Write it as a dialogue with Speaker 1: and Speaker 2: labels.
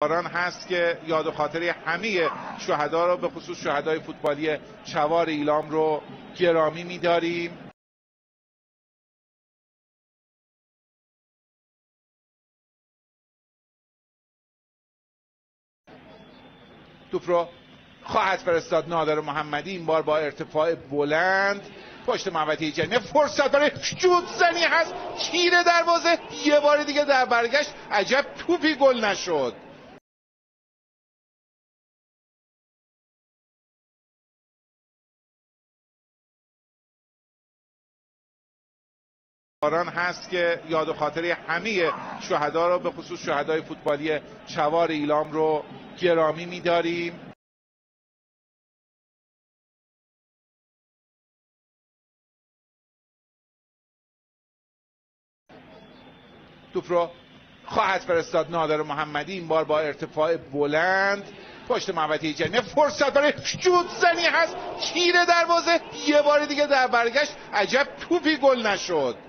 Speaker 1: باران هست که یاد و خاطره همه شهدا رو به خصوص شهدای فوتبالی چوار ایلام رو گرامی می‌داریم. توپ رو خواهد فرستاد نادر محمدی. این بار با ارتفاع بلند پشت محوطه جریمه فرصت برای شوت زنی هست. تیر دروازه. یه بار دیگه در برگشت. عجب توپی گل نشد. باران هست که یاد و خاطره همه شهدا رو به خصوص شهدای فوتبالی چوار ایلام رو گرامی می‌داریم. توپ رو خواهد فرستاد نادر محمدی. این بار با ارتفاع بلند پشت محوطه جریمه فرصت برای شوت زنی هست. تیر دروازه. یه بار دیگه در برگشت. عجب توپی گل نشد.